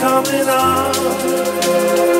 coming on.